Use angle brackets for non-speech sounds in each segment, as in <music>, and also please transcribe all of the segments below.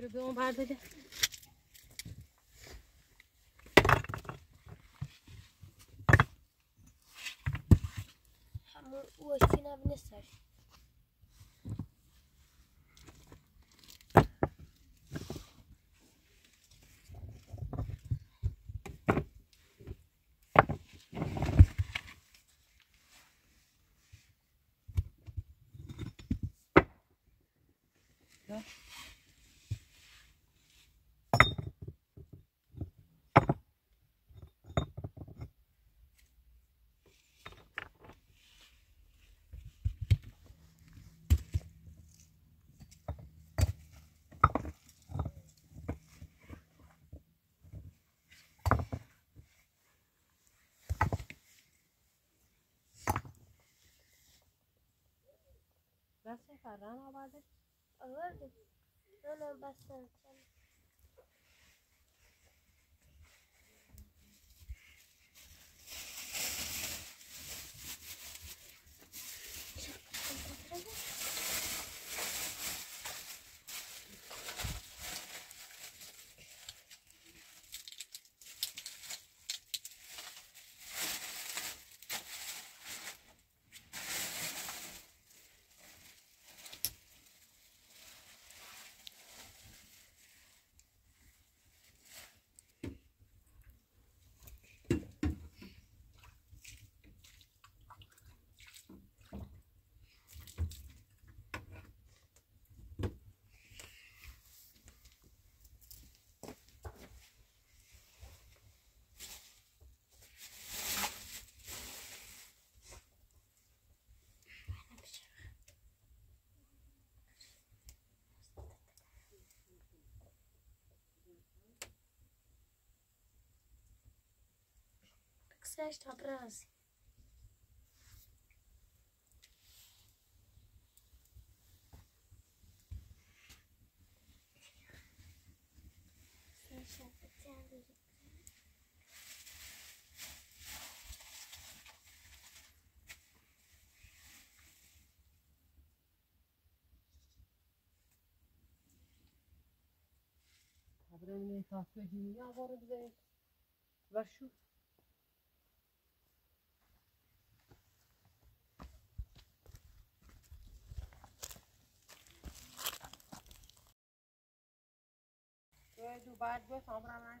رو به اون بر بده همون او اشتی نبینستش رفتیم آورده آورده نه بسیار بستم esta frase. Abone olmayı, takip etmeyi, abone bize ver şu. بعد بفهم برم من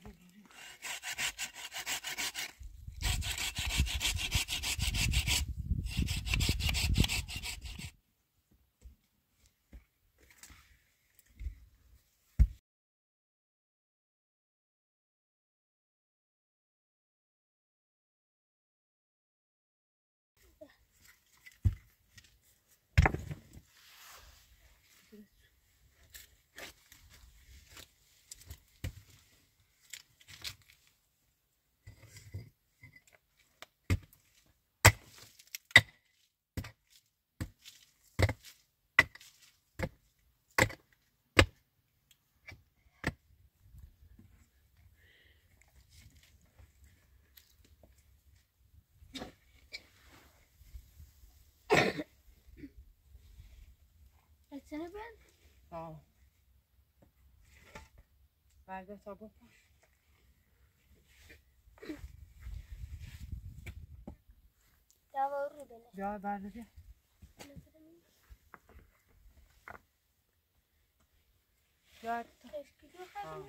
good. Sana ben. Sağ ol. Bende tabak var. Yavru beni. Ya bende de. Ya. Keşke yok.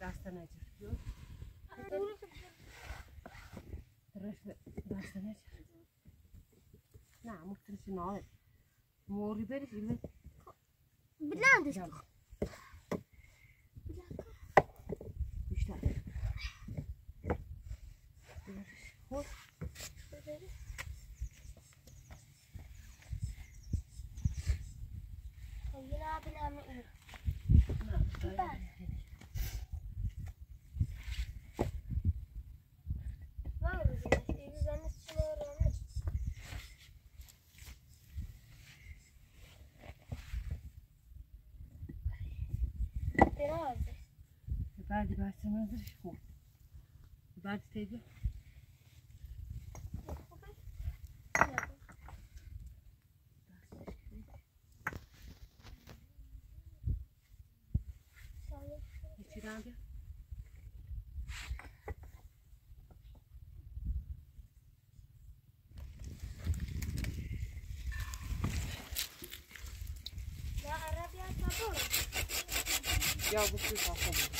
Rastana çıkıyor. Rastana çıkıyor. نعم ممكن في النهار موري بالي في البيت بالله مش تعرف يلعب الأمير بعد بحث ما ندرش شكون بعد تيجي Gracias. Ya bu suyu kalkamıyor.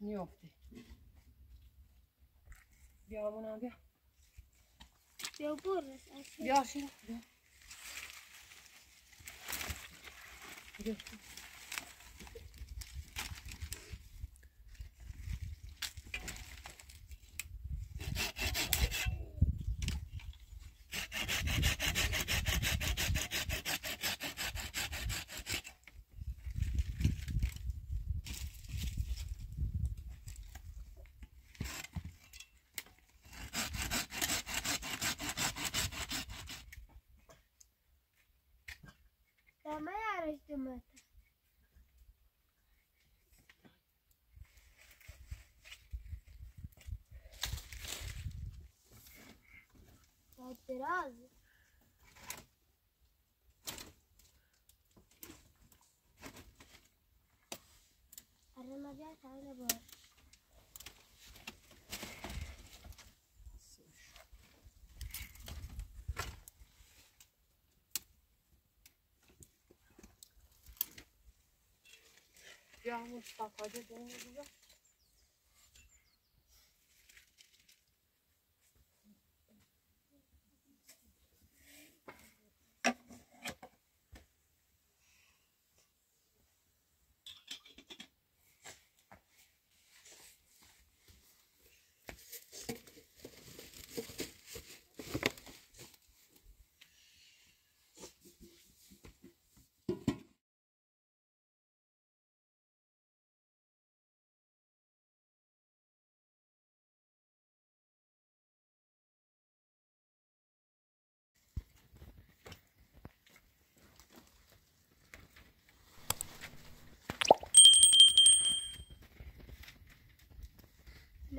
نیافته بیا مانا بیا بیا برس بیا شیلا بیا بیا te matar. Tá alterado? a casa agora. 要不打回去，中午吃药。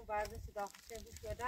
اون ورزشی داخل شده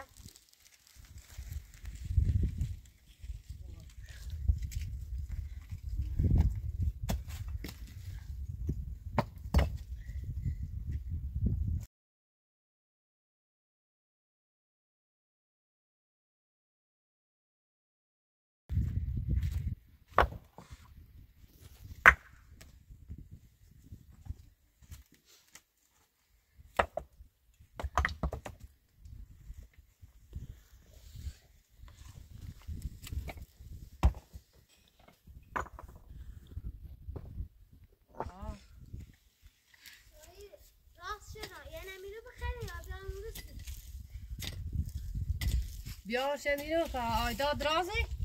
Bjørn kommer inn og sa Aida dra seg.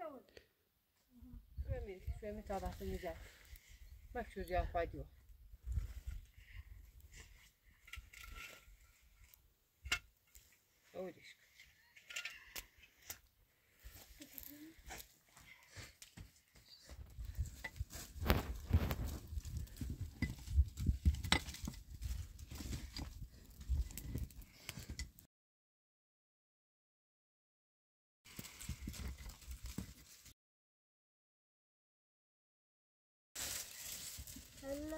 aşağı Ömür, şu ömür tabasını güzel. Bak çocuğa fayda Öyle işte.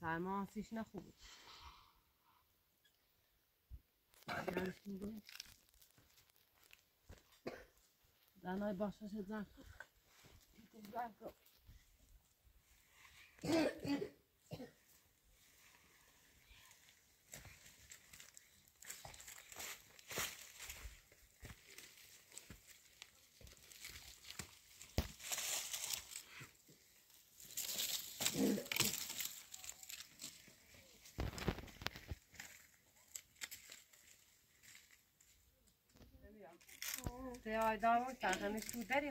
سرما آسیش نخوبه دنهای باشه شد زن کن Det har idag varit kanske med kuddar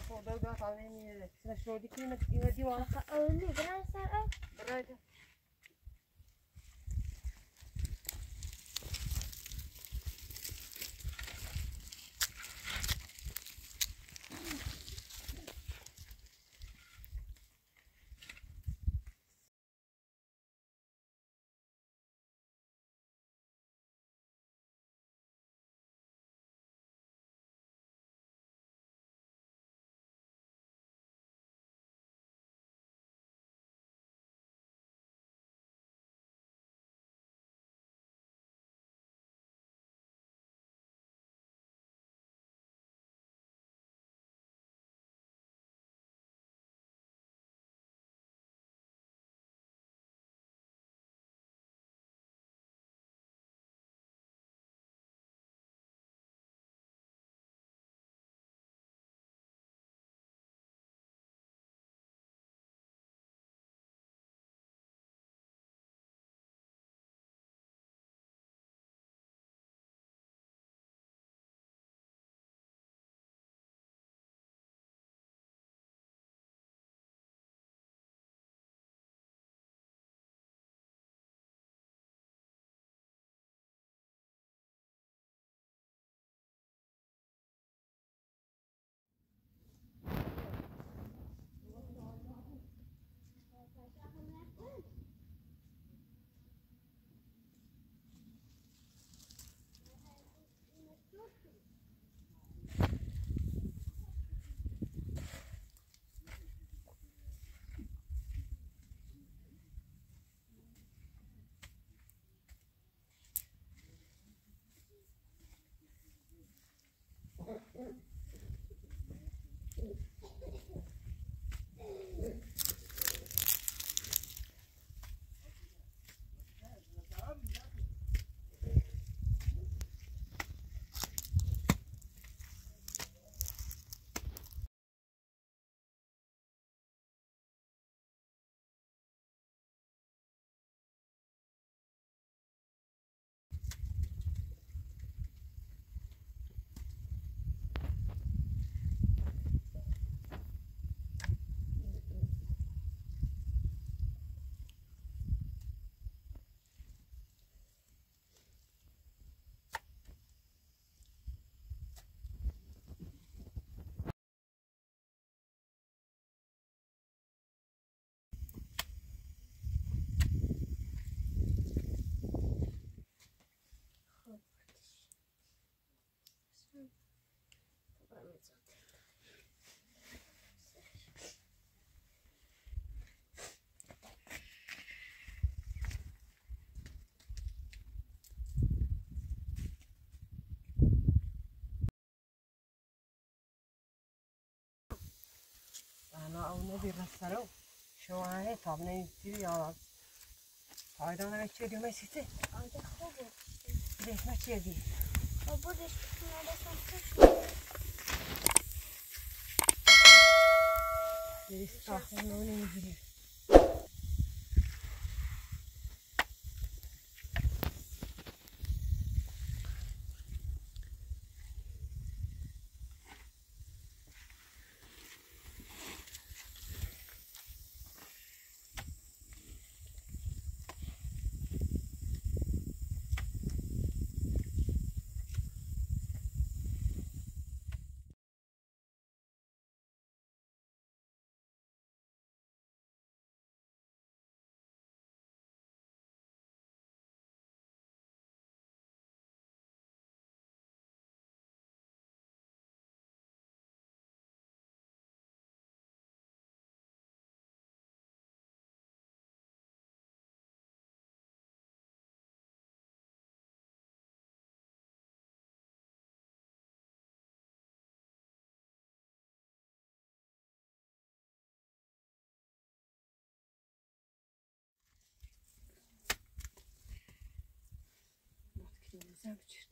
خورده و دارت عمینی سنشوردی کنیم دیوانه خواهد او نبی رسلو شوهره تاب نیدی یارم Aydan demek ki ödülmek istedi. Aydan kovur. Rehmet yedi. Baba rehmet nerede sattı? Reis tahmin onu ilgili. красавчик.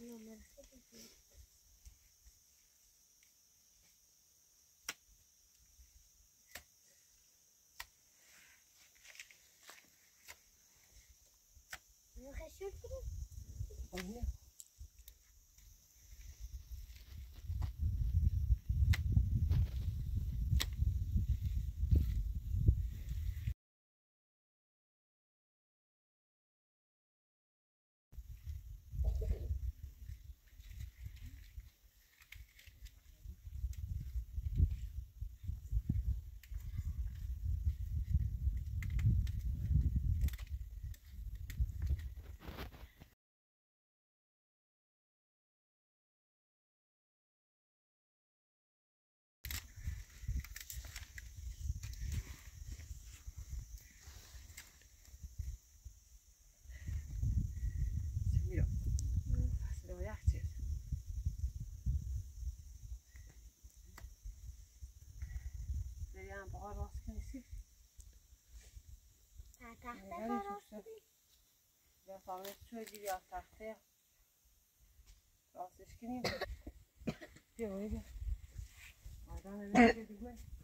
sonra onları Ну, хочу. А нет. هدایت بریم با راست که نیستی تخته راست <coughs>